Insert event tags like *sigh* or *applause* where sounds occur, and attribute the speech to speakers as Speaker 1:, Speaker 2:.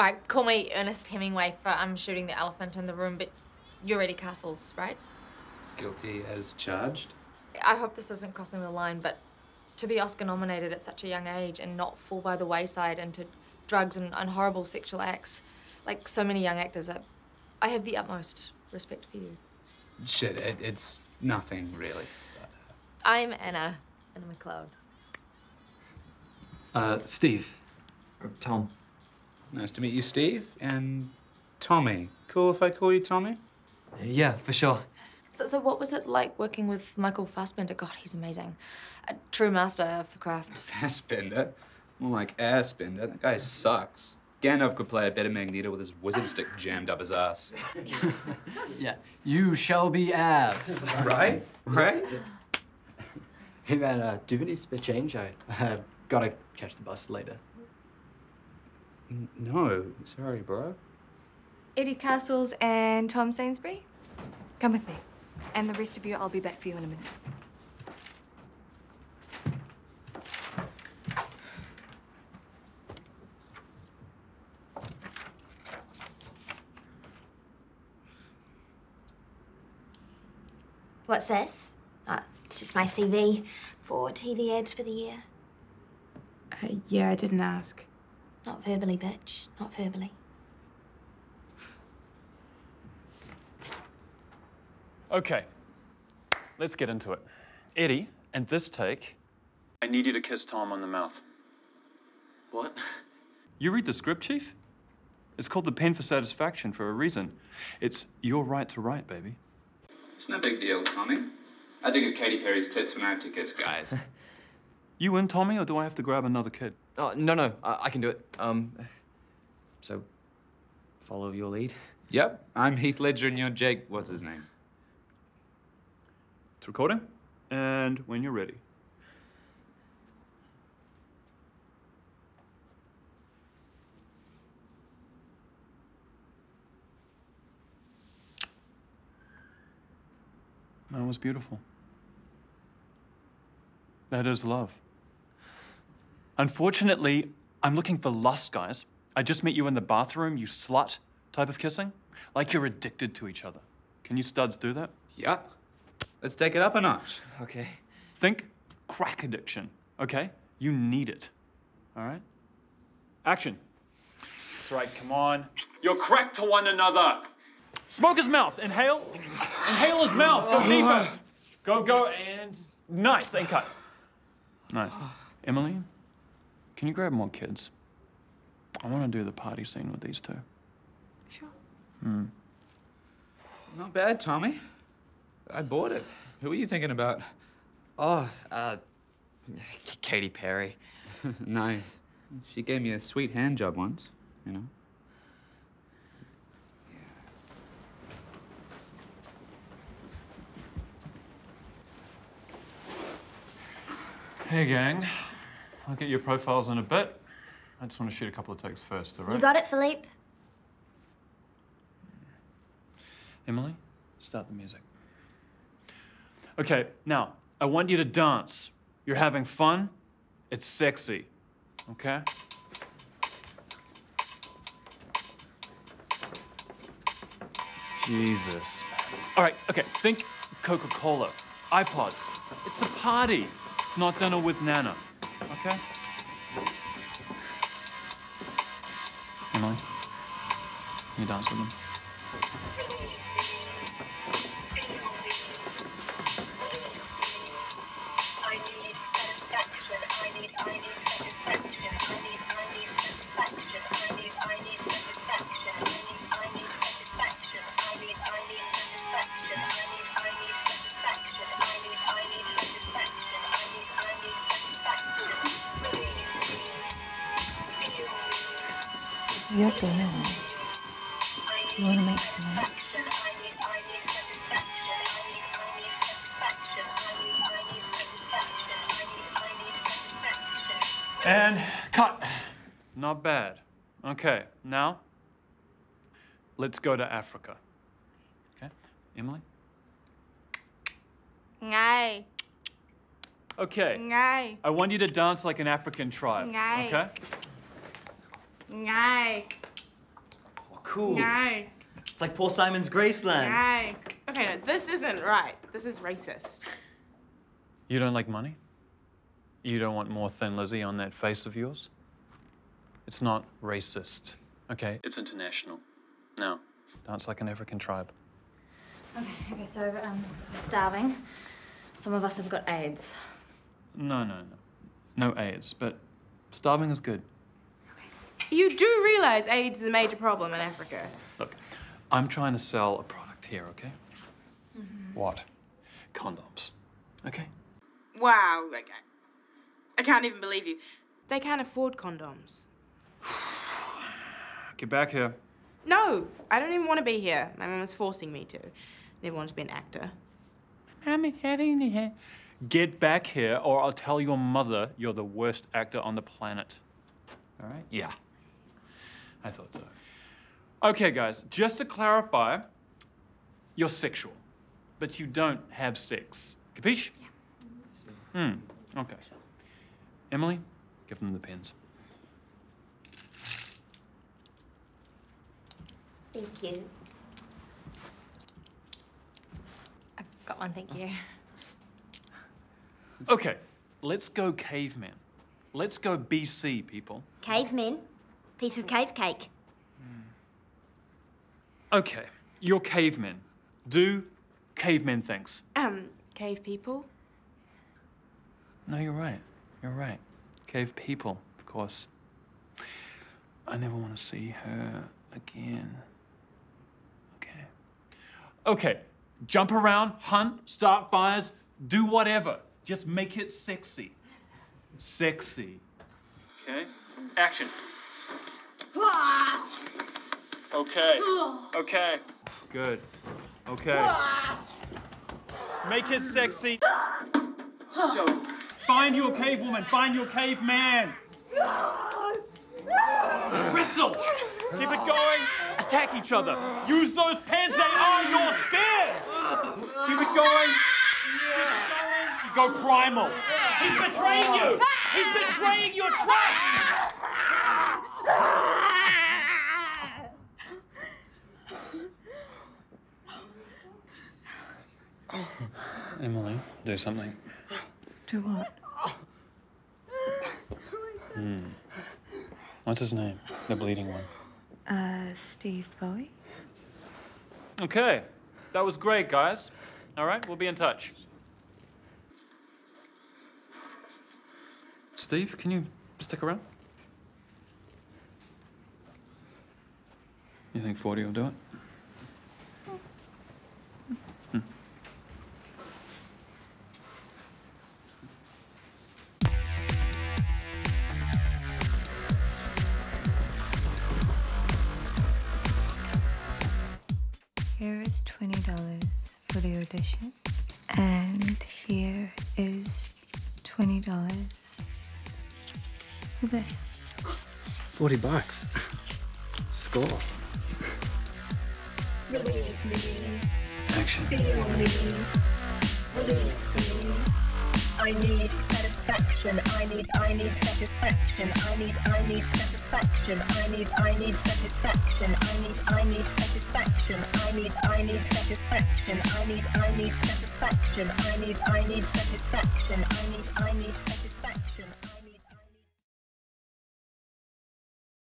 Speaker 1: All right, call me Ernest Hemingway for I'm shooting the elephant in the room, but you're Eddie Castles, right?
Speaker 2: Guilty as charged.
Speaker 1: I hope this isn't crossing the line, but to be Oscar nominated at such a young age and not fall by the wayside into drugs and, and horrible sexual acts, like so many young actors, I, I have the utmost respect for you.
Speaker 2: Shit, it, it's nothing really.
Speaker 1: I'm Anna, Anna McLeod.
Speaker 3: Uh, Steve. Or Tom.
Speaker 2: Nice to meet you, Steve. And Tommy. Cool if I call you Tommy?
Speaker 3: Yeah, for sure.
Speaker 1: So, so what was it like working with Michael Fassbender? God, he's amazing. A true master of the craft. *laughs*
Speaker 2: Fassbender? More like Airspender. That guy sucks. Gandalf could play a better Magneto with his wizard stick jammed up his ass. *laughs*
Speaker 3: Yeah. You shall be ass. *laughs*
Speaker 2: right? Right?
Speaker 3: Hey man, uh, do you have any spare change? I uh, gotta catch the bus later.
Speaker 2: N- no, sorry, bro.
Speaker 4: Eddie Castles and Tom Sainsbury, come with me. And the rest of you, I'll be back for you in a minute.
Speaker 5: What's this? Uh, it's just my CV for TV ads for the year.
Speaker 6: Uh, yeah, I didn't ask.
Speaker 5: Not verbally, bitch. Not verbally.
Speaker 7: Okay, let's get into it. Eddie, and this take, I need you to kiss Tom on the mouth.
Speaker 3: What?
Speaker 7: You read the script, Chief? It's called The Pen for Satisfaction for a reason. It's your right to write, baby.
Speaker 2: It's no big deal, Tommy. I think of Katy Perry's tits when I have to kiss guys. *laughs*
Speaker 7: You in, Tommy, or do I have to grab another kid?
Speaker 3: Oh, no, no, I, I can do it. Um, so, follow your lead.
Speaker 2: yep, I'm Heath Ledger and you're Jake. What's his name?
Speaker 7: It's recording, and when you're ready. That was beautiful. That is love. Unfortunately, I'm looking for lust, guys. I just met you in the bathroom, you slut type of kissing. Like you're addicted to each other. Can you studs do that?
Speaker 2: Yep. Let's take it up a notch.
Speaker 3: Okay.
Speaker 7: Think crack addiction, okay? You need it, all right? Action. That's right, come on. You're cracked to one another. Smoke his mouth. Inhale. Inhale his mouth. Go deeper. Go, go, and nice. And cut. Nice. Emily, can you grab more kids? I want to do the party scene with these two.
Speaker 4: Sure. Hmm.
Speaker 2: Not bad, Tommy. I bought it. Who are you thinking about?
Speaker 3: Oh, uh, Katy Perry. *laughs*
Speaker 2: nice. She gave me a sweet hand job once, you know?
Speaker 7: Hey, gang. I'll get your profiles in a bit. I just want to shoot a couple of takes first, all right?
Speaker 5: You got it, Philippe?
Speaker 7: Emily, start the music. Okay, now, I want you to dance. You're having fun. It's sexy. Okay? Jesus. All right, okay, think Coca Cola, iPods. It's a party. It's not dinner with Nana. Okay? Emily, you dance with them?
Speaker 8: I need satisfaction. I need, I need I need satisfaction. I need, I need satisfaction.
Speaker 7: And cut. Not bad. Okay, now let's go to Africa. Okay, Emily?
Speaker 4: Ngay.
Speaker 7: Okay,
Speaker 4: Ngay.
Speaker 7: I want you to dance like an African tribe.
Speaker 4: Ngay.
Speaker 7: Okay?
Speaker 4: Ngay.
Speaker 9: cool.
Speaker 6: No.
Speaker 9: It's like Paul Simon's Graceland.
Speaker 6: No. Okay, no, this isn't right. This is racist.
Speaker 7: You don't like money? You don't want more Thin Lizzy on that face of yours? It's not racist, okay? It's international. Now, dance like an African tribe.
Speaker 1: Okay, okay, so um, starving. Some of us have got AIDS.
Speaker 7: No, no, no. No AIDS, but starving is good.
Speaker 6: You do realize AIDS is a major problem in Africa.
Speaker 7: Look, I'm trying to sell a product here, okay? Mm-hmm. What? Condoms. Okay?
Speaker 6: Wow, okay. I can't even believe you. They can't afford condoms. *sighs*
Speaker 7: Get back here.
Speaker 6: No, I don't even want to be here. My mum is forcing me to. Never wanted to be an actor.
Speaker 7: Get back here, or I'll tell your mother you're the worst actor on the planet. All right? Yeah. I thought so. Okay, guys, just to clarify, you're sexual, but you don't have sex. Capiche? Yeah. Hmm, okay. Emily, give them the pens.
Speaker 5: Thank you.
Speaker 1: I've got one, thank you.
Speaker 7: Okay, let's go caveman. Let's go BC, people.
Speaker 5: Cavemen. Piece of cave cake.
Speaker 7: Okay, you're cavemen. Do cavemen things.
Speaker 6: Um, cave people?
Speaker 7: No, you're right. You're right. Cave people, of course. I never want to see her again. Okay. Okay, jump around, hunt, start fires, do whatever. Just make it sexy. Sexy. Okay, action. Okay, okay. Good. Okay. Make it sexy. So, find your cave woman, find your caveman. Whistle. Keep it going. Attack each other. Use those pens, they are your spears. Keep it going. Keep it going. Go primal. He's betraying you. He's betraying your trust. Emily, do something.
Speaker 6: Do what? Hmm.
Speaker 7: What's his name? The bleeding one.
Speaker 6: Uh, Steve Bowie?
Speaker 7: Okay, that was great, guys. All right, we'll be in touch. Steve, can you stick around? You think 40 will do it?
Speaker 4: For the audition. And here is $20 for this.
Speaker 3: 40 bucks. Score.
Speaker 8: Relieve me,
Speaker 7: Action.
Speaker 8: feel me, release me. I need satisfaction. I need, I need satisfaction. I need, I need satisfaction. I need, I need satisfaction. I need, I need satisfaction. I need, I need satisfaction. I need, I need satisfaction. I need, I need satisfaction. I need, I need satisfaction.